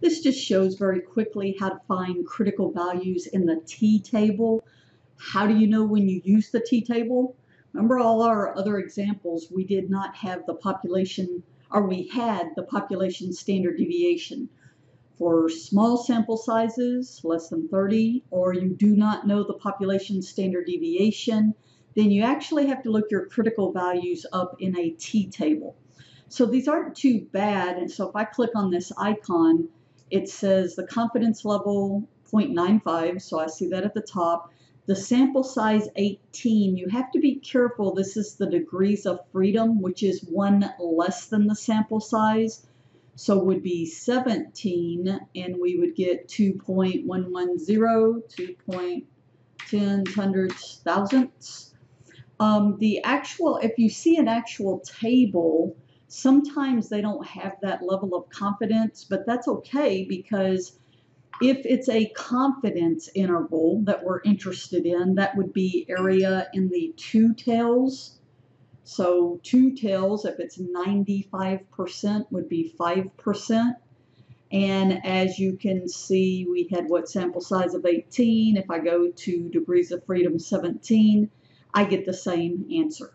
This just shows very quickly how to find critical values in the t-table. How do you know when you use the t-table? Remember all our other examples, we did not have the population, or we had the population standard deviation. For small sample sizes, less than 30, or you do not know the population standard deviation, then you actually have to look your critical values up in a t-table. So these aren't too bad. And so if I click on this icon, it says the confidence level 0.95. So I see that at the top. The sample size 18, you have to be careful. This is the degrees of freedom, which is one less than the sample size. So would be 17, and we would get 2.110, 2.10 hundredths, thousandths. Um, the actual, if you see an actual table, sometimes they don't have that level of confidence, but that's okay because if it's a confidence interval that we're interested in, that would be area in the two tails so two tails, if it's 95%, would be 5%. And as you can see, we had what sample size of 18. If I go to degrees of freedom 17, I get the same answer.